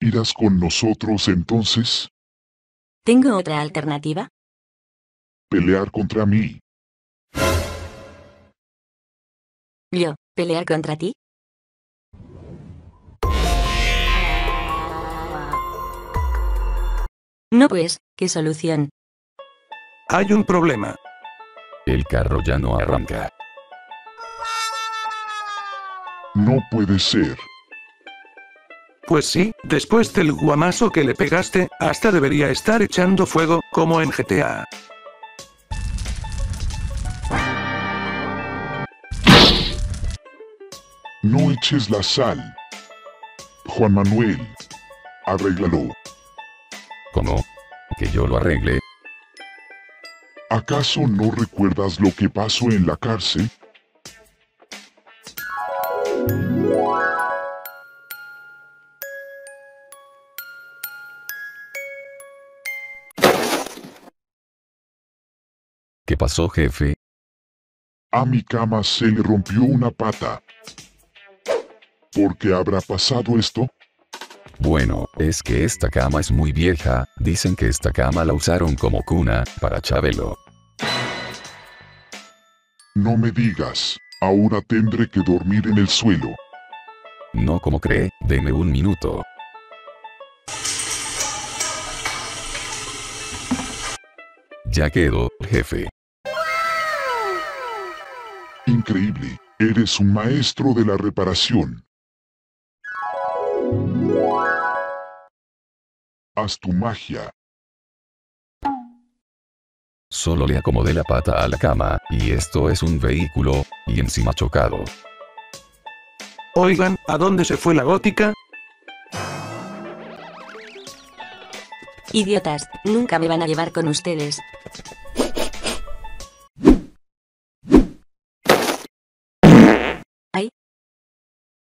¿Irás con nosotros entonces? ¿Tengo otra alternativa? Pelear contra mí. ¿Yo, pelear contra ti? No pues, ¿qué solución? Hay un problema. El carro ya no arranca. No puede ser. Pues sí, después del guamazo que le pegaste, hasta debería estar echando fuego, como en GTA. No eches la sal. Juan Manuel. Arréglalo. ¿Cómo? Que yo lo arregle. ¿Acaso no recuerdas lo que pasó en la cárcel? Pasó, jefe? A mi cama se le rompió una pata. ¿Por qué habrá pasado esto? Bueno, es que esta cama es muy vieja, dicen que esta cama la usaron como cuna, para Chabelo. No me digas. Ahora tendré que dormir en el suelo. No como cree, deme un minuto. Ya quedó, jefe. Increíble. Eres un maestro de la reparación. Haz tu magia. Solo le acomodé la pata a la cama, y esto es un vehículo, y encima chocado. Oigan, ¿a dónde se fue la gótica? Idiotas, nunca me van a llevar con ustedes.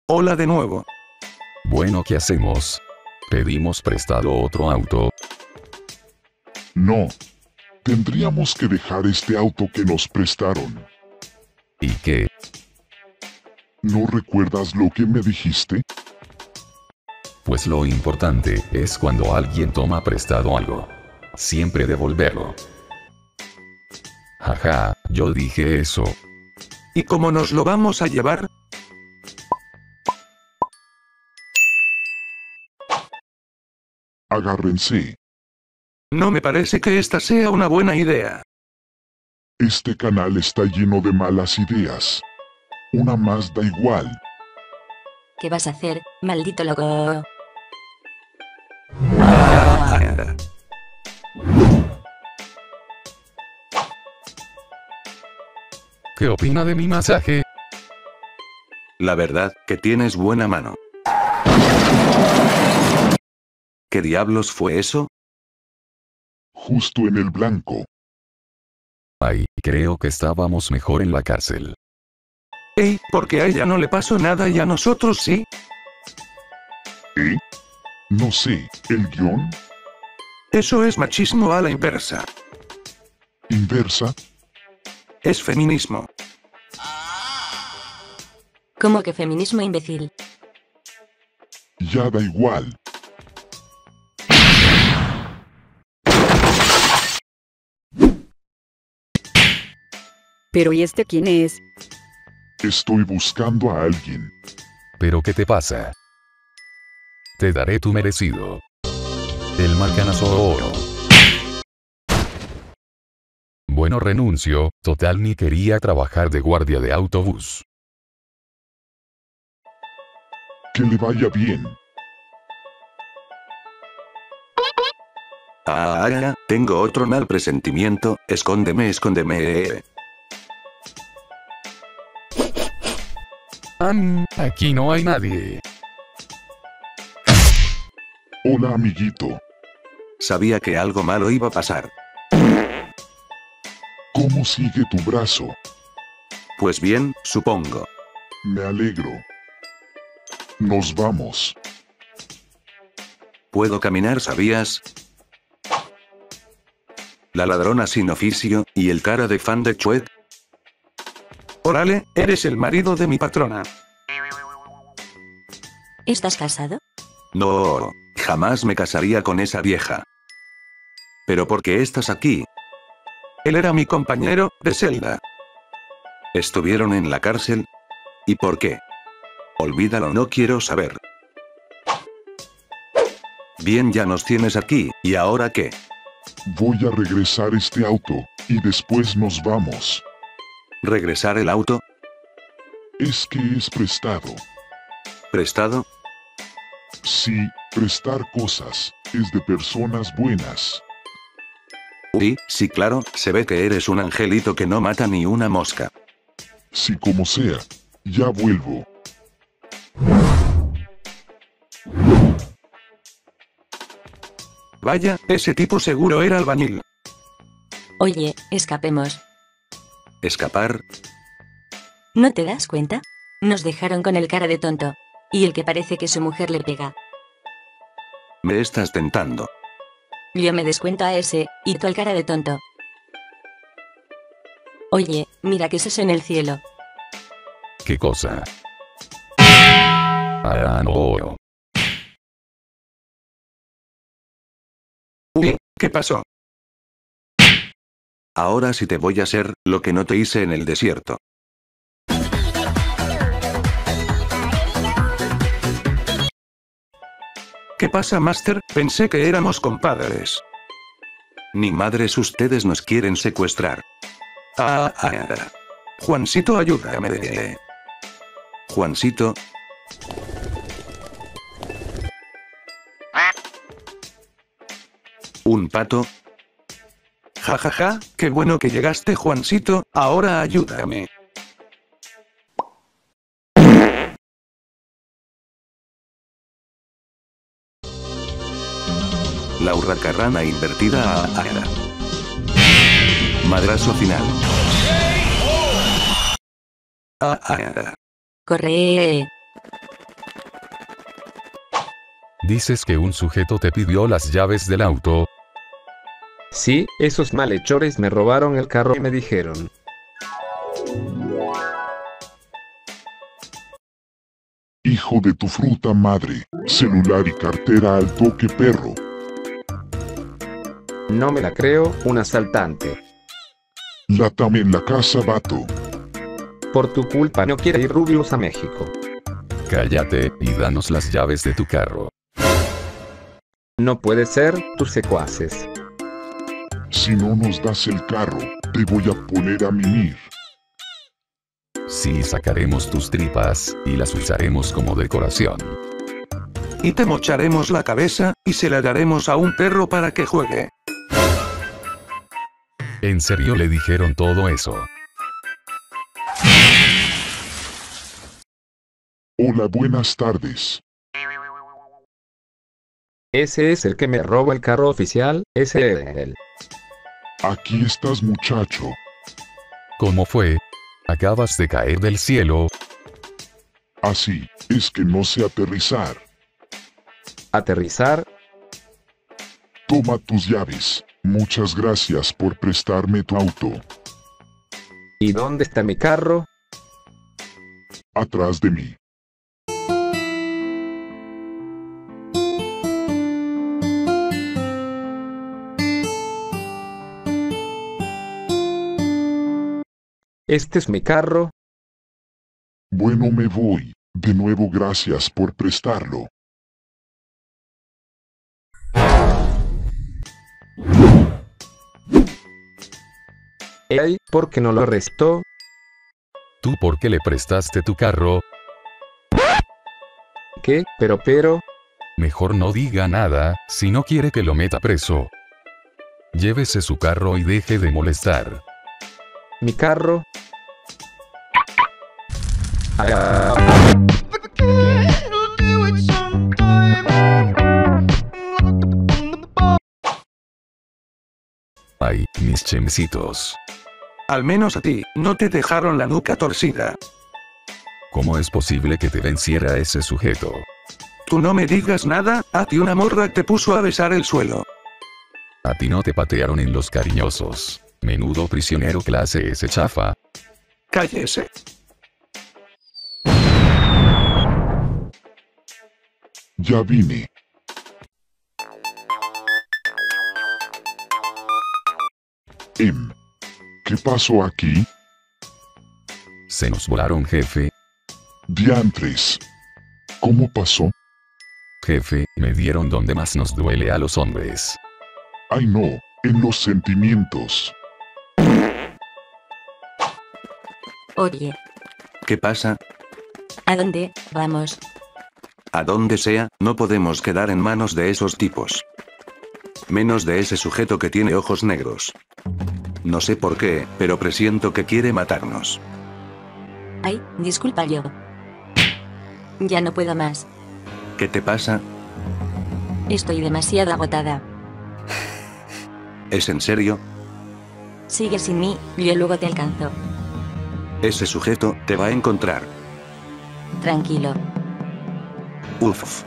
Hola de nuevo. Bueno, ¿qué hacemos? Pedimos prestado otro auto. No. Tendríamos que dejar este auto que nos prestaron. ¿Y qué? ¿No recuerdas lo que me dijiste? Pues lo importante es cuando alguien toma prestado algo. Siempre devolverlo. Jaja, yo dije eso. ¿Y cómo nos lo vamos a llevar? Agárrense. No me parece que esta sea una buena idea. Este canal está lleno de malas ideas. Una más da igual. ¿qué vas a hacer, maldito loco? ¿Qué opina de mi masaje? La verdad, que tienes buena mano. ¿Qué diablos fue eso? Justo en el blanco. Ay, creo que estábamos mejor en la cárcel. Ey, porque a ella no le pasó nada y a nosotros sí. ¿Eh? No sé, ¿el guion? Eso es machismo a la inversa. ¿Inversa? Es feminismo. ¿Cómo que feminismo imbécil? Ya da igual. Pero ¿y este quién es? Estoy buscando a alguien. ¿Pero qué te pasa? Te daré tu merecido. El marcanazo oro. Bueno, renuncio, total ni quería trabajar de guardia de autobús. Que le vaya bien. Ah, tengo otro mal presentimiento, escóndeme, escóndeme. Am, aquí no hay nadie. Hola amiguito. Sabía que algo malo iba a pasar. ¿Cómo sigue tu brazo? Pues bien, supongo. Me alegro. Nos vamos. Puedo caminar, ¿sabías? La ladrona sin oficio, y el cara de fan de Chuet. Órale, eres el marido de mi patrona. ¿Estás casado? No. Jamás me casaría con esa vieja. ¿Pero por qué estás aquí? Él era mi compañero, de celda. ¿Estuvieron en la cárcel? ¿Y por qué? Olvídalo, no quiero saber. Bien, ya nos tienes aquí, ¿y ahora qué? Voy a regresar este auto, y después nos vamos. ¿Regresar el auto? Es que es prestado. ¿Prestado? Sí, prestar cosas, es de personas buenas. Uy, sí claro, se ve que eres un angelito que no mata ni una mosca. Si como sea, ya vuelvo. Vaya, ese tipo seguro era albañil. Oye, escapemos. ¿Escapar? ¿No te das cuenta? Nos dejaron con el cara de tonto. Y el que parece que su mujer le pega. Me estás tentando. Yo me descuento a ese, y tú al cara de tonto. Oye, mira que eso es en el cielo. ¿Qué cosa? Ah, no. Uy, ¿qué pasó? Ahora sí te voy a hacer lo que no te hice en el desierto. ¿Qué pasa, Master? Pensé que éramos compadres. Ni madres ustedes nos quieren secuestrar. Ah, ah, ah. Juancito, ayúdame. Juancito. ¿Un pato? Ja ja ja, qué bueno que llegaste Juancito, ahora ayúdame. La hurracarrana invertida a Aera. Madrazo final. A Aera. Corre. Dices que un sujeto te pidió las llaves del auto. Sí, esos malhechores me robaron el carro y me dijeron. Hijo de tu fruta madre, celular y cartera al toque perro. No me la creo, un asaltante. Látame en la casa, vato. Por tu culpa no quiere ir Rubius a México. Cállate y danos las llaves de tu carro. No puede ser, tus secuaces. Si no nos das el carro, te voy a poner a mimir. Sí, sacaremos tus tripas y las usaremos como decoración. Y te mocharemos la cabeza, y se la daremos a un perro para que juegue. ¿En serio le dijeron todo eso? Hola, buenas tardes. Ese es el que me robó el carro oficial, ese es él. Aquí estás, muchacho. ¿Cómo fue? Acabas de caer del cielo. Así, es que no sé aterrizar. Aterrizar, Toma tus llaves. Muchas gracias por prestarme tu auto. ¿y dónde está mi carro? Atrás de mí. Este es mi carro, Bueno, me voy. De nuevo, gracias por prestarlo. ey, ¿por qué no lo arrestó? ¿Tú por qué le prestaste tu carro? ¿Qué? Pero pero, Mejor no diga nada, si no quiere que lo meta preso. Llévese su carro y deje de molestar. Mi carro. Ay, mis chemecitos. Al menos a ti, no te dejaron la nuca torcida. ¿Cómo es posible que te venciera ese sujeto? Tú no me digas nada, a ti una morra te puso a besar el suelo. A ti no te patearon en los cariñosos. Menudo prisionero clase S chafa. Cállese. Ya vine. Em. ¿Qué pasó aquí? Se nos volaron, jefe. Diantres. ¿Cómo pasó? Jefe, me dieron donde más nos duele a los hombres. Ay no, en los sentimientos. Oye, ¿Qué pasa? ¿a dónde vamos? A donde sea, no podemos quedar en manos de esos tipos. Menos de ese sujeto que tiene ojos negros. No sé por qué, pero presiento que quiere matarnos. Ay, disculpa yo. Ya no puedo más. ¿Qué te pasa? Estoy demasiado agotada. ¿Es en serio? Sigue sin mí, yo luego te alcanzo. Ese sujeto te va a encontrar. Tranquilo. Uf.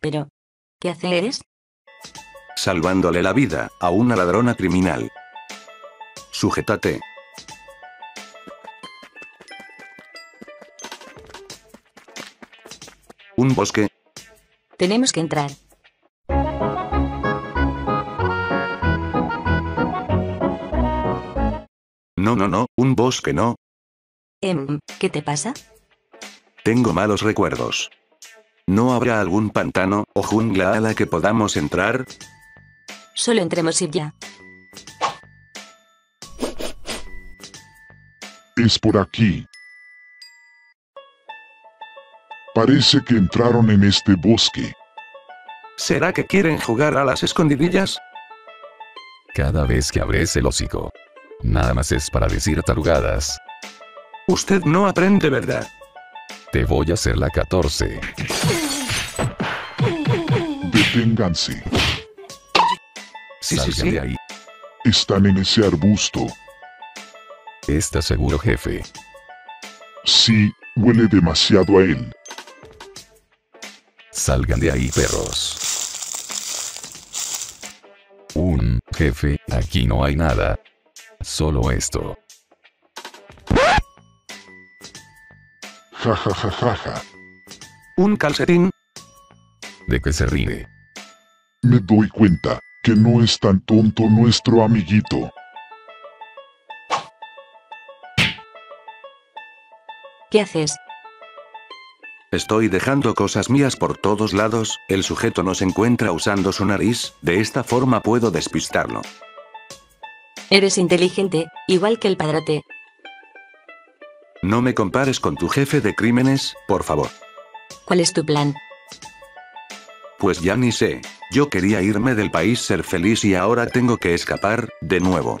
Pero, ¿qué haces? Salvándole la vida a una ladrona criminal. Sujétate. Un bosque, Tenemos que entrar. Un bosque no. Em, ¿qué te pasa? Tengo malos recuerdos. ¿No habrá algún pantano o jungla a la que podamos entrar? Solo entremos y ya. Es por aquí. Parece que entraron en este bosque. ¿Será que quieren jugar a las escondidillas? Cada vez que abres el hocico. Nada más es para decir tarugadas. Usted no aprende, ¿verdad? Te voy a hacer la 14. Deténganse. Sí, Salgan sí. de ahí. Están en ese arbusto. ¿Estás seguro, jefe? Sí, huele demasiado a él. Salgan de ahí, perros. Un, jefe, aquí no hay nada. Solo esto. Ja ja ja ja ja. Un calcetín. ¿De qué se ríe? Me doy cuenta que no es tan tonto nuestro amiguito. ¿Qué haces? Estoy dejando cosas mías por todos lados, el sujeto no se encuentra usando su nariz, de esta forma puedo despistarlo. Eres inteligente, igual que el padrote. No me compares con tu jefe de crímenes, por favor. ¿Cuál es tu plan? Pues ya ni sé. Yo quería irme del país, ser feliz y ahora tengo que escapar, de nuevo.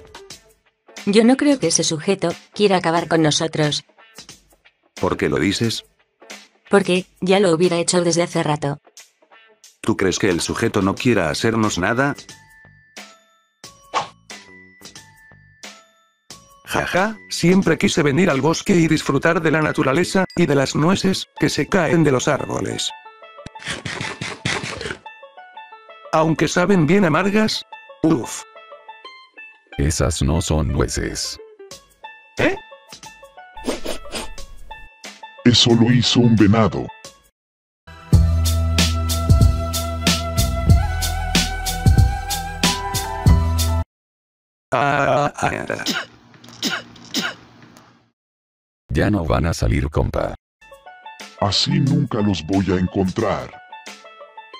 Yo no creo que ese sujeto quiera acabar con nosotros, ¿Por qué lo dices? porque ya lo hubiera hecho desde hace rato. ¿Tú crees que el sujeto no quiera hacernos nada? Jaja, siempre quise venir al bosque y disfrutar de la naturaleza, y de las nueces, que se caen de los árboles. Aunque saben bien amargas. Uf. Esas no son nueces. ¿Eh? Eso lo hizo un venado. Ah, ah, ah. Ya no van a salir, compa. Así nunca los voy a encontrar.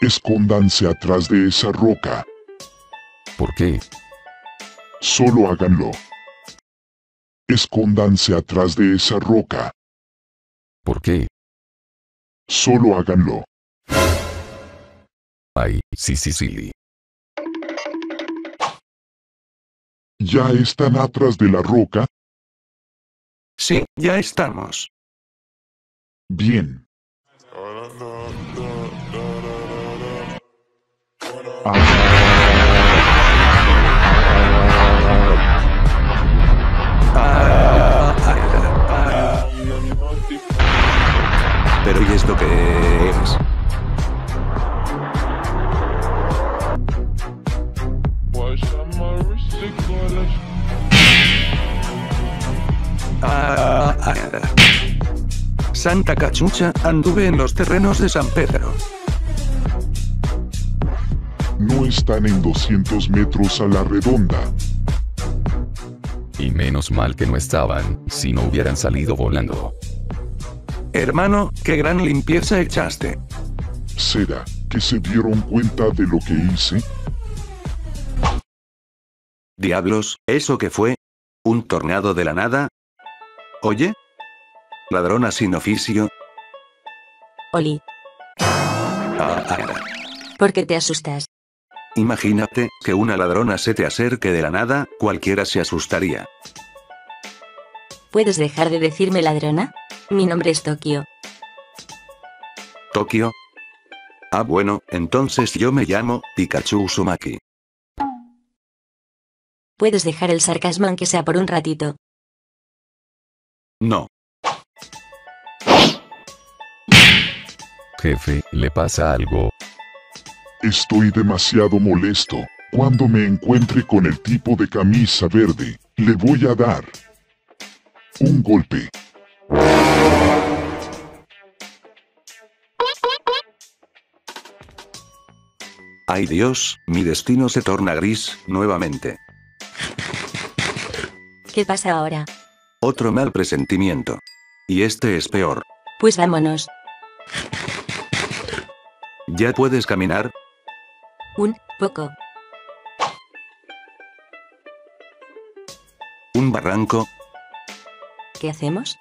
Escóndanse atrás de esa roca. ¿Por qué? Solo háganlo. Escóndanse atrás de esa roca. ¿Por qué? Solo háganlo. Ay, sí, sí, sí. ¿Ya están atrás de la roca? Sí, ya estamos. Bien. Ah, Santa Cachucha, anduve en los terrenos de San Pedro. No están en 200 metros a la redonda. Y menos mal que no estaban, si no hubieran salido volando. Hermano, qué gran limpieza echaste. ¿Será que se dieron cuenta de lo que hice? Diablos, ¿eso qué fue? ¿Un tornado de la nada? Oye. Ladrona sin oficio. Oli, Ah, ah, ¿por qué te asustas? Imagínate que una ladrona se te acerque de la nada, cualquiera se asustaría. ¿Puedes dejar de decirme ladrona? Mi nombre es Tokio. ¿Tokio? Ah, bueno, entonces yo me llamo Pikachu Uzumaki. ¿Puedes dejar el sarcasmo aunque sea por un ratito? No. Jefe, ¿le pasa algo? Estoy demasiado molesto. Cuando me encuentre con el tipo de camisa verde, le voy a dar un golpe. Ay Dios, mi destino se torna gris, nuevamente. ¿Qué pasa ahora? Otro mal presentimiento. Y este es peor. Pues vámonos. ¿Ya puedes caminar? Un poco. ¿Un barranco? ¿Qué hacemos?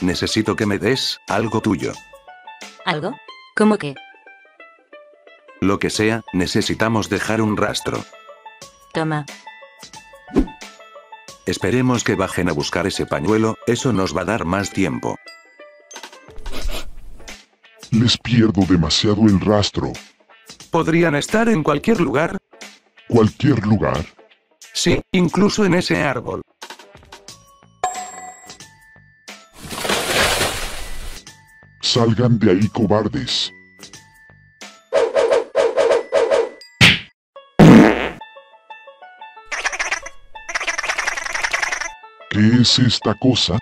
Necesito que me des algo tuyo. ¿Algo? ¿Cómo que? Lo que sea, necesitamos dejar un rastro. Toma. Esperemos que bajen a buscar ese pañuelo, eso nos va a dar más tiempo. Les pierdo demasiado el rastro. ¿Podrían estar en cualquier lugar? Cualquier lugar. Sí, incluso en ese árbol. Salgan de ahí cobardes. ¿Qué es esta cosa?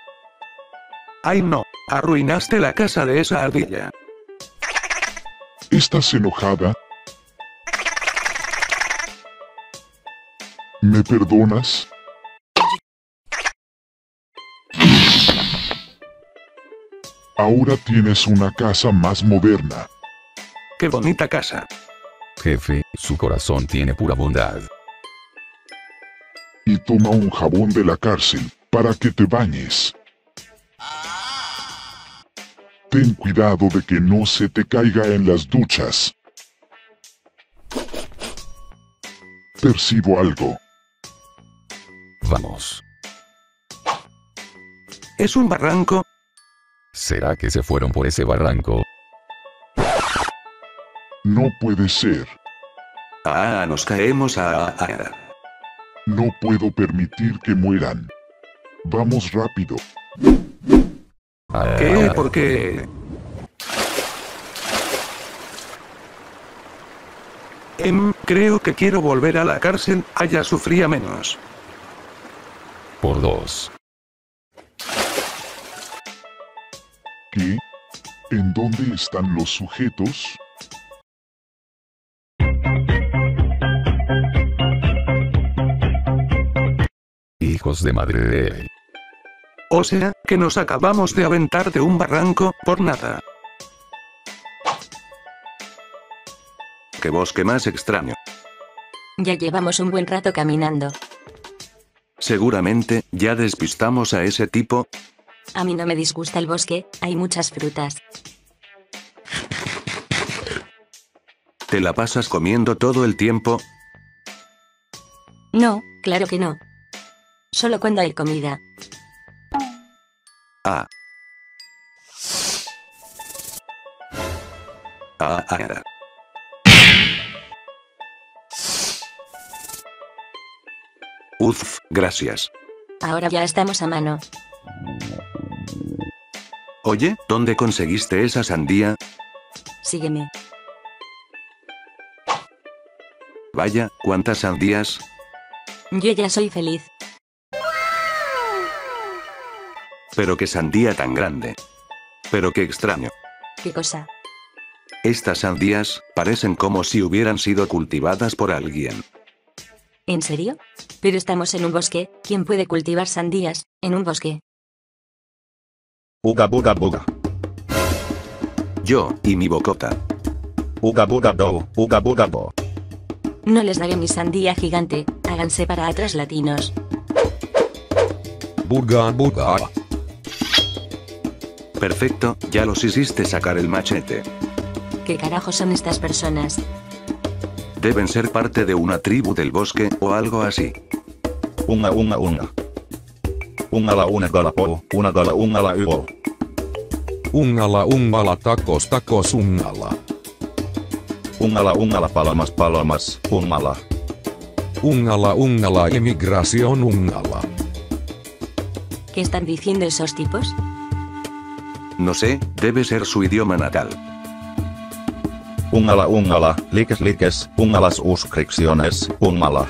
Ay no, arruinaste la casa de esa ardilla. ¿Estás enojada? ¿Me perdonas? Ahora tienes una casa más moderna. Qué bonita casa. Jefe, su corazón tiene pura bondad. Y toma un jabón de la cárcel para que te bañes. Ten cuidado de que no se te caiga en las duchas. Percibo algo. Vamos. ¿Es un barranco? ¿Será que se fueron por ese barranco? No puede ser. Ah, nos caemos a... a- No puedo permitir que mueran. Vamos rápido. ¿Qué? ¿Por qué? Em, creo que quiero volver a la cárcel, allá sufría menos. Por dos. ¿Qué? ¿En dónde están los sujetos? Hijos de madre. O sea, que nos acabamos de aventar de un barranco, por nada. Qué bosque más extraño. Ya llevamos un buen rato caminando. Seguramente, ya despistamos a ese tipo. A mí no me disgusta el bosque, hay muchas frutas. ¿Te la pasas comiendo todo el tiempo? No, claro que no. Solo cuando hay comida. Ah, ah. Uf, gracias. Ahora ya estamos a mano. Oye, ¿dónde conseguiste esa sandía? Sígueme. Vaya, ¿cuántas sandías? Yo ya soy feliz. Pero qué sandía tan grande. Pero qué extraño. ¿Qué cosa? Estas sandías, parecen como si hubieran sido cultivadas por alguien. ¿En serio? Pero estamos en un bosque, ¿quién puede cultivar sandías, en un bosque? Uga buga buga. Yo, y mi bocota. Uga buga do, uga buga bo. No les daré mi sandía gigante, háganse para atrás latinos. Buga buga. Perfecto, ya los hiciste sacar el machete. ¿Qué carajos son estas personas? Deben ser parte de una tribu del bosque, o algo así. Unga unga. Ungala una gala po, una gala ungala yvo. Ungala ungala takos takos ungala. Ungala ungala palamas palamas, ungala. Ungala ungala emigración ungala. ¿Qué están diciendo esos tipos? No sé, debe ser su idioma natal. Ungala ungala, likes likes, ungalas uskriksiones, ungala.